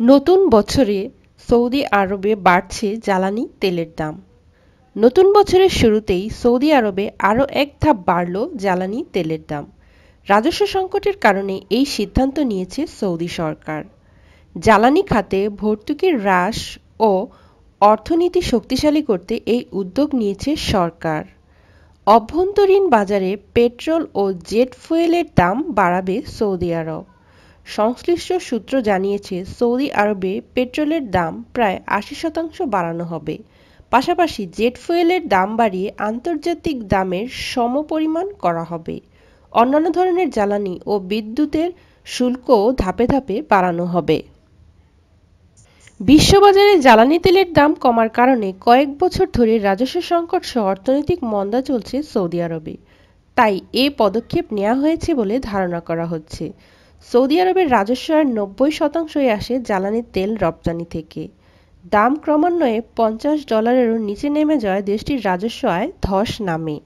নতুন বছরে সৌদি আরবে বাড়ছে জ্বালানি তেলের দাম। নতুন বছরের শুরুতেই সৌদি আরবে আরও এক ধাপ বাড়ল জ্বালানি তেলের দাম। রাজস্ব সংকটের কারণে এই সিদ্ধান্ত নিয়েছে সৌদি সরকার। জ্বালানি খাতে ভর্তুকির হ্রাস ও অর্থনীতি শক্তিশালী করতে এই উদ্যোগ নিয়েছে সরকার। অভ্যন্তরীণ বাজারে পেট্রোল ও জেট ফুয়েলের দাম বাড়াবে সৌদি আরব। সংশ্লিষ্ট সূত্র জানিয়েছে, সৌদি আরবে পেট্রোলের দাম প্রায় আশি শতাংশ বাড়ানো হবে। পাশাপাশি জেট ফুয়েলের দাম বাড়িয়ে আন্তর্জাতিক দামের সমপরিমাণ করা হবে। অন্যান্য ধরনের জ্বালানি ও বিদ্যুতের শুল্কও ধাপে ধাপে বাড়ানো হবে। বিশ্ববাজারে জ্বালানি তেলের দাম কমার কারণে কয়েক বছর ধরে রাজস্ব সংকট সহ অর্থনৈতিক মন্দা চলছে সৌদি আরবে। তাই এ পদক্ষেপ নেওয়া হয়েছে বলে ধারণা করা হচ্ছে। সৌদি আরবের রাজস্ব আর নব্বই শতাংশই আসে জ্বালানি তেল রপ্তানি থেকে। দাম ক্রমান্বয়ে পঞ্চাশ ডলারেরও নিচে নেমে যায় দেশটির রাজস্ব আয় ধস নামে।